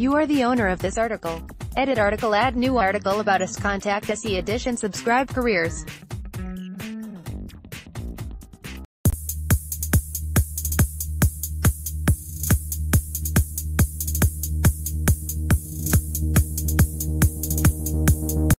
You are the owner of this article. Edit article Add new article about us Contact SE Edition Subscribe Careers